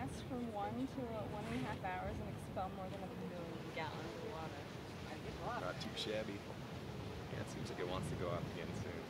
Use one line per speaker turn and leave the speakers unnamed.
last from one to uh, one and a half hours and expel more than a million gallons of water.
Not too shabby. Yeah, it seems like it wants to go off again soon.